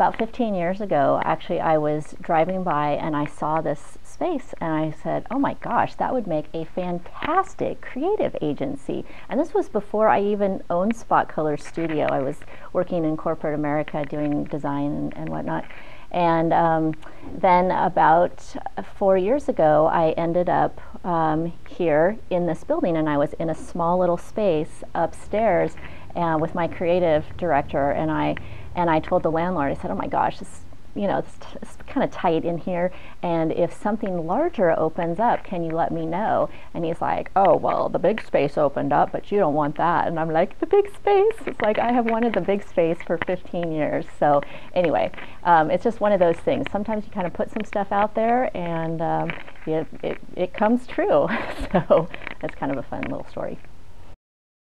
about 15 years ago, actually, I was driving by and I saw this space and I said, oh my gosh, that would make a fantastic creative agency. And this was before I even owned Spot Color Studio. I was working in corporate America doing design and, whatnot. And um, then about four years ago, I ended up um, here in this building, and I was in a small little space upstairs uh, with my creative director, and I and I told the landlord, I said, "Oh my gosh, this you know, it's, it's kind of tight in here. And if something larger opens up, can you let me know? And he's like, oh, well, the big space opened up, but you don't want that. And I'm like, the big space? It's like, I have wanted the big space for 15 years. So anyway, um, it's just one of those things. Sometimes you kind of put some stuff out there and um, it, it, it comes true. so that's kind of a fun little story.